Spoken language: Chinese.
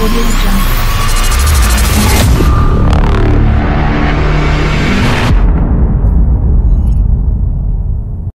Audio